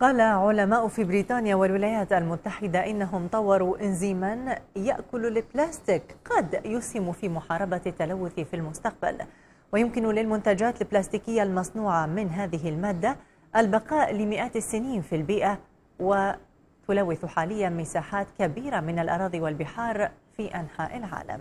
قال علماء في بريطانيا والولايات المتحدة إنهم طوروا إنزيما يأكل البلاستيك قد يسهم في محاربة التلوث في المستقبل. ويمكن للمنتجات البلاستيكية المصنوعة من هذه المادة البقاء لمئات السنين في البيئة وتلوث حاليا مساحات كبيرة من الأراضي والبحار في أنحاء العالم.